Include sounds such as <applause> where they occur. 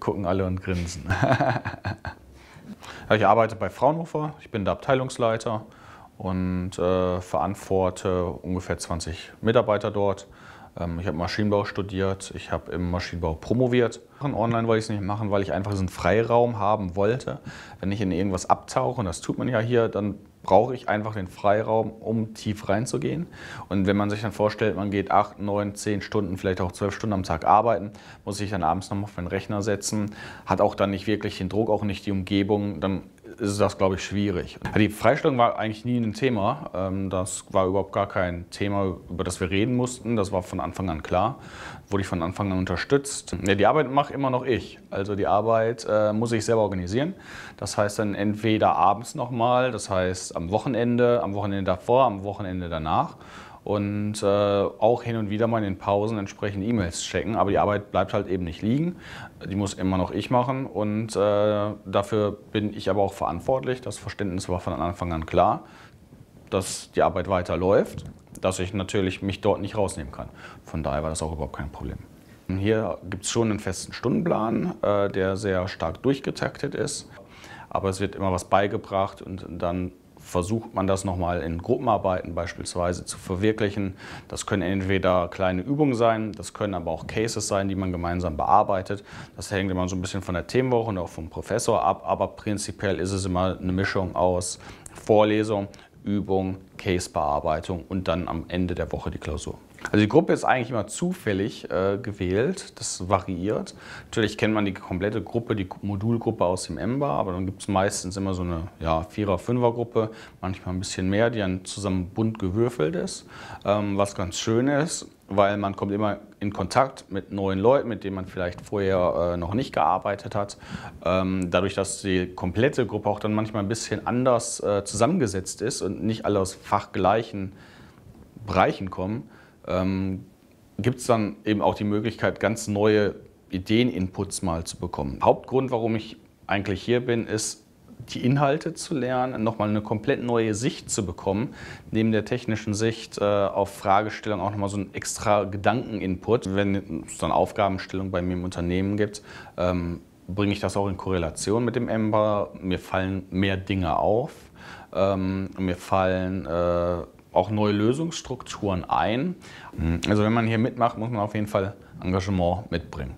Gucken alle und grinsen. <laughs> ich arbeite bei Fraunhofer, ich bin der Abteilungsleiter und äh, verantworte ungefähr 20 Mitarbeiter dort. Ähm, ich habe Maschinenbau studiert, ich habe im Maschinenbau promoviert. Online wollte ich es nicht machen, weil ich einfach einen Freiraum haben wollte. Wenn ich in irgendwas abtauche, und das tut man ja hier, dann brauche ich einfach den Freiraum, um tief reinzugehen. Und wenn man sich dann vorstellt, man geht acht, neun, zehn Stunden, vielleicht auch zwölf Stunden am Tag arbeiten, muss sich dann abends nochmal auf den Rechner setzen, hat auch dann nicht wirklich den Druck, auch nicht die Umgebung, dann ist das, glaube ich, schwierig. Die Freistellung war eigentlich nie ein Thema. Ähm, das war überhaupt gar kein Thema, über das wir reden mussten. Das war von Anfang an klar. Wurde ich von Anfang an unterstützt. Die Arbeit mache immer noch ich. Also die Arbeit äh, muss ich selber organisieren. Das heißt dann entweder abends nochmal, das heißt am Wochenende, am Wochenende davor, am Wochenende danach und äh, auch hin und wieder mal in den Pausen entsprechend E-Mails checken. Aber die Arbeit bleibt halt eben nicht liegen. Die muss immer noch ich machen und äh, dafür bin ich aber auch verantwortlich. Das Verständnis war von Anfang an klar, dass die Arbeit weiterläuft, dass ich natürlich mich dort nicht rausnehmen kann. Von daher war das auch überhaupt kein Problem. Hier gibt es schon einen festen Stundenplan, äh, der sehr stark durchgetaktet ist. Aber es wird immer was beigebracht und dann versucht man das nochmal in Gruppenarbeiten beispielsweise zu verwirklichen. Das können entweder kleine Übungen sein, das können aber auch Cases sein, die man gemeinsam bearbeitet. Das hängt immer so ein bisschen von der Themenwoche und auch vom Professor ab, aber prinzipiell ist es immer eine Mischung aus Vorlesung, Übung, Case-Bearbeitung und dann am Ende der Woche die Klausur. Also die Gruppe ist eigentlich immer zufällig äh, gewählt, das variiert. Natürlich kennt man die komplette Gruppe, die Modulgruppe aus dem EMBA, aber dann gibt es meistens immer so eine ja, Vierer-, Fünfer-Gruppe, manchmal ein bisschen mehr, die dann zusammen bunt gewürfelt ist, ähm, was ganz schön ist, weil man kommt immer in Kontakt mit neuen Leuten, mit denen man vielleicht vorher äh, noch nicht gearbeitet hat. Ähm, dadurch, dass die komplette Gruppe auch dann manchmal ein bisschen anders äh, zusammengesetzt ist und nicht alle aus fachgleichen Bereichen kommen, ähm, gibt es dann eben auch die Möglichkeit, ganz neue Ideen-Inputs mal zu bekommen. Hauptgrund, warum ich eigentlich hier bin, ist, die Inhalte zu lernen, nochmal eine komplett neue Sicht zu bekommen, neben der technischen Sicht äh, auf Fragestellungen auch nochmal so einen extra Gedankeninput. Wenn es dann Aufgabenstellung bei mir im Unternehmen gibt, ähm, bringe ich das auch in Korrelation mit dem Ember. Mir fallen mehr Dinge auf, ähm, mir fallen äh, auch neue Lösungsstrukturen ein. Also wenn man hier mitmacht, muss man auf jeden Fall Engagement mitbringen.